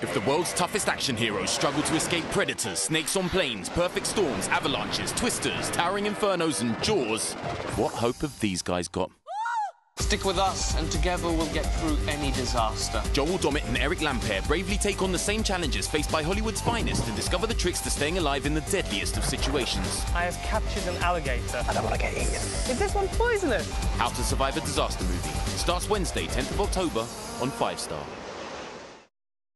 If the world's toughest action heroes struggle to escape predators, snakes on planes, perfect storms, avalanches, twisters, towering infernos, and jaws, what hope have these guys got? Stick with us, and together we'll get through any disaster. Joel Dommett and Eric Lampaert bravely take on the same challenges faced by Hollywood's finest and discover the tricks to staying alive in the deadliest of situations. I have captured an alligator. I don't want to get eaten. Is this one poisonous? How to Survive a Disaster movie starts Wednesday, 10th of October on 5 Star.